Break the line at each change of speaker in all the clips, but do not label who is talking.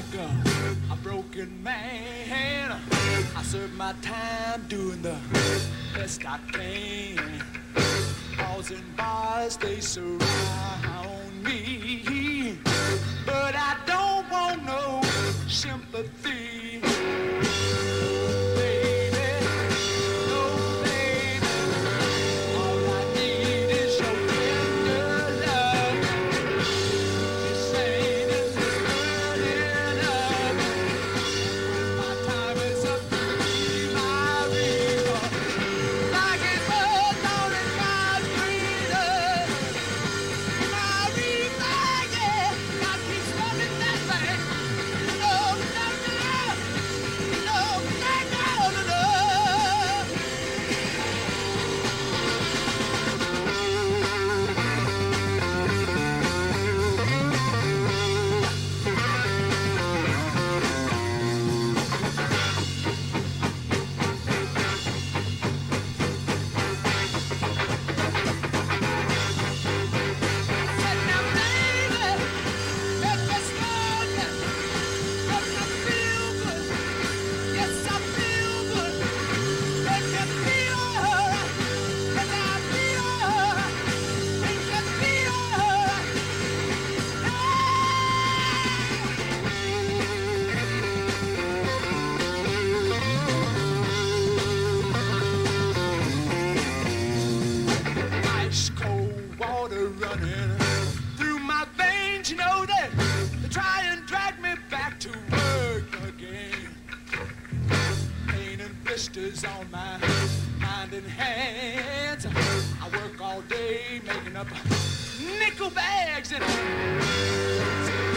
like a, a broken man. I serve my time doing the best I can. Causing bars, they surround me. But I don't want no sympathy. Blisters on my mind and hands. I work all day making up nickel bags and.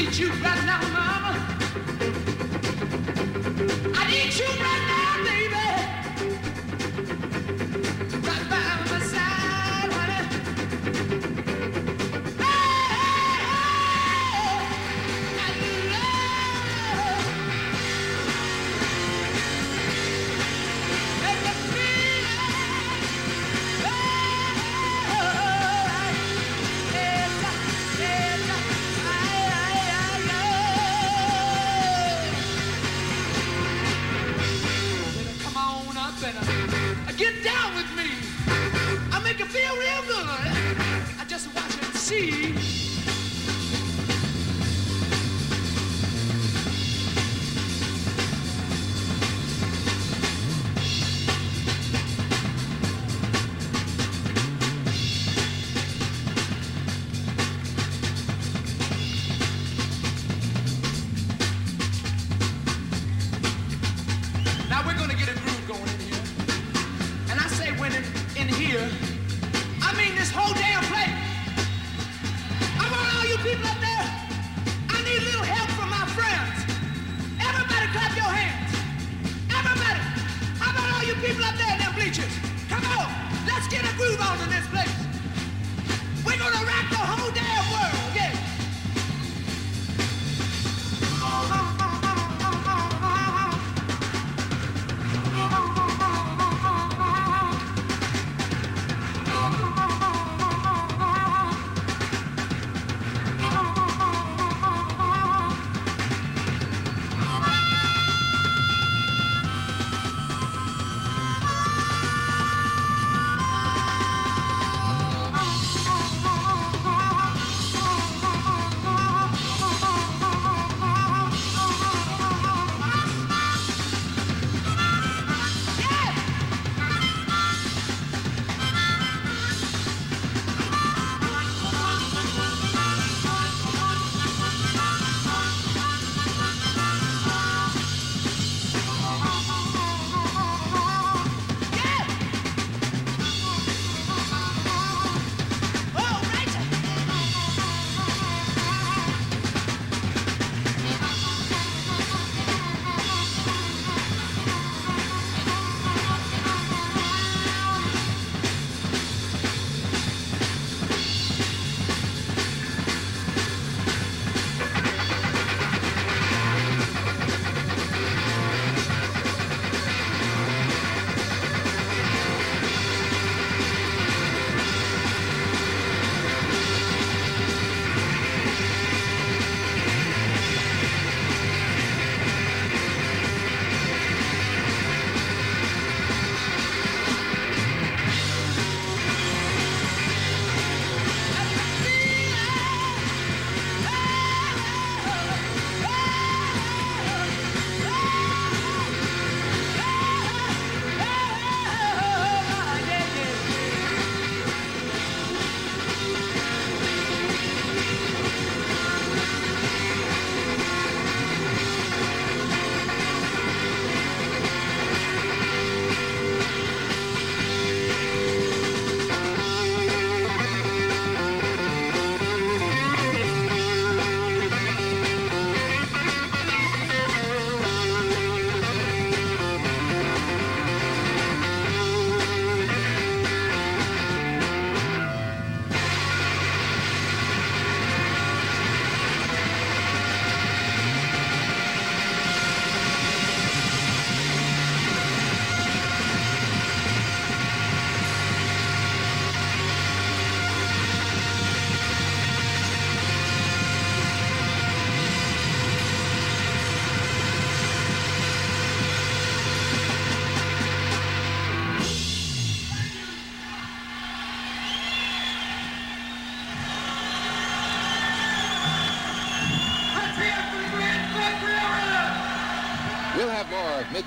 need you right now, mama. I need you right now. minute in here. I mean, this whole damn place. I want all you people up there. I need a little help from my friends. Everybody clap your hands. Everybody. How about all you people up there in them bleachers? Come on. Let's get a groove on in this place. We're going to rock the whole damn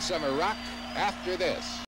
Some Iraq after this.